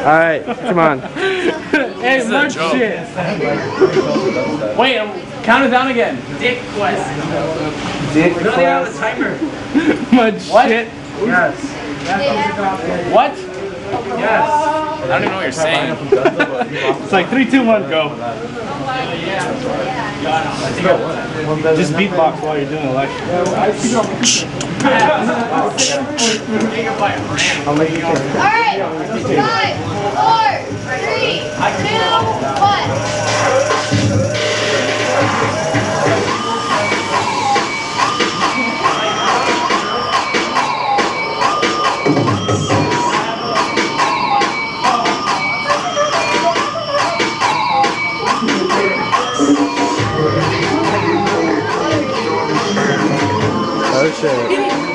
Alright, come on. hey, much shit. Wait, um, count it down again. Dick quest. Dick We don't even have a timer. Much What? shit. Yes. What? Yes. I don't even know what you're saying. It's like three, two, one, go. Just beatbox while you're doing it, like. Alright, five, Oh shit.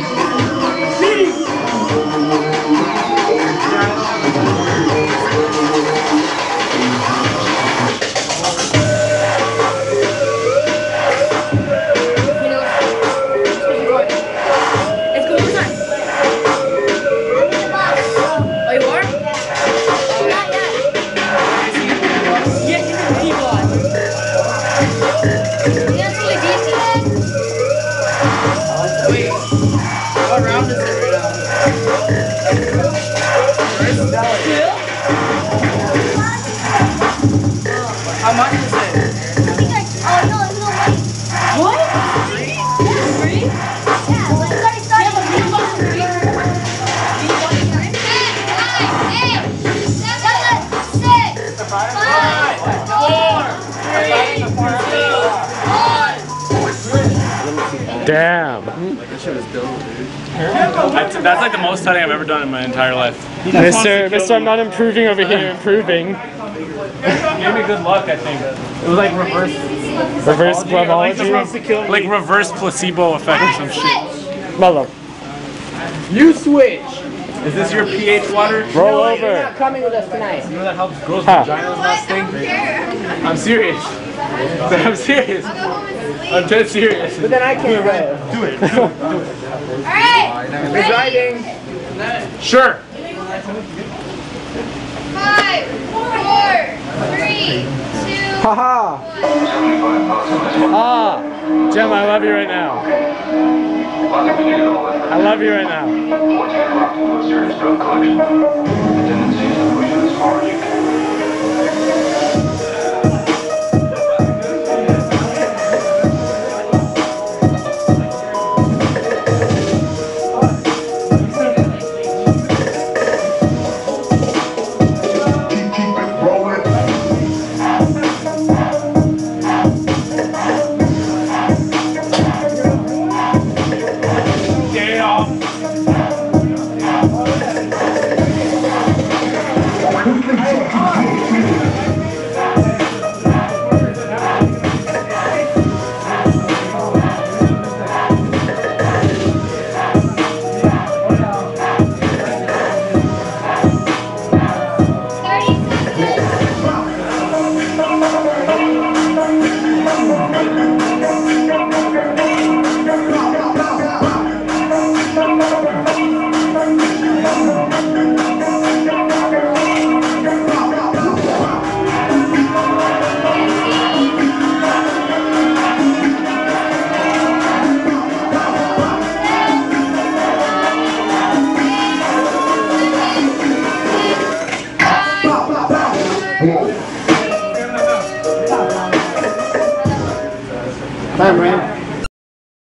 One. Damn. That's, that's like the most tutting I've ever done in my entire life. Mister, Mister, I'm not improving over here, improving. Gave me good luck, I think. It was like reverse, Reverse globology. like reverse placebo effect or some shit. Mother. You switch. Is this your pH water? Roll over. Coming with us tonight. You know that helps girls' Ha. vaginas not I don't care. I'm serious. I'm serious. I'll go home and sleep. I'm dead serious. But then I can't drive. Alright. We're driving. Sure. Five, four, three, two, Haha. Ah. Jem, I love you right now. I love you right now. Time, Rand.